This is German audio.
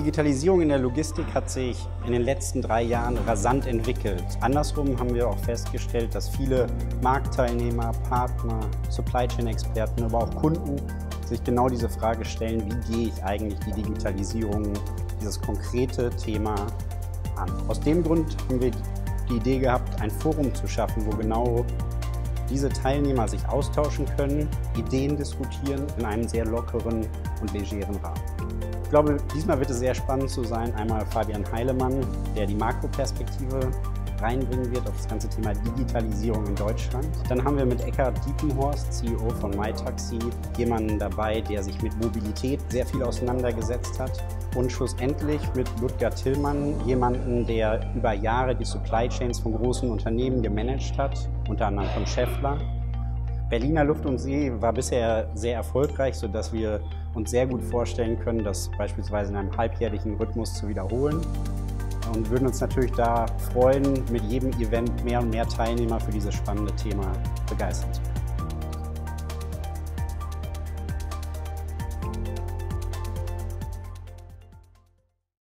Digitalisierung in der Logistik hat sich in den letzten drei Jahren rasant entwickelt. Andersrum haben wir auch festgestellt, dass viele Marktteilnehmer, Partner, Supply Chain Experten, aber auch Kunden sich genau diese Frage stellen, wie gehe ich eigentlich die Digitalisierung, dieses konkrete Thema an. Aus dem Grund haben wir die Idee gehabt, ein Forum zu schaffen, wo genau diese Teilnehmer sich austauschen können, Ideen diskutieren in einem sehr lockeren und legeren Rahmen. Ich glaube, diesmal wird es sehr spannend zu sein. Einmal Fabian Heilemann, der die Makroperspektive reinbringen wird auf das ganze Thema Digitalisierung in Deutschland. Dann haben wir mit Eckhard Diepenhorst, CEO von MyTaxi, jemanden dabei, der sich mit Mobilität sehr viel auseinandergesetzt hat. Und schlussendlich mit Ludger Tillmann, jemanden, der über Jahre die Supply Chains von großen Unternehmen gemanagt hat, unter anderem von Scheffler. Berliner Luft und See war bisher sehr erfolgreich, sodass wir uns sehr gut vorstellen können, das beispielsweise in einem halbjährlichen Rhythmus zu wiederholen und würden uns natürlich da freuen, mit jedem Event mehr und mehr Teilnehmer für dieses spannende Thema begeistern zu können.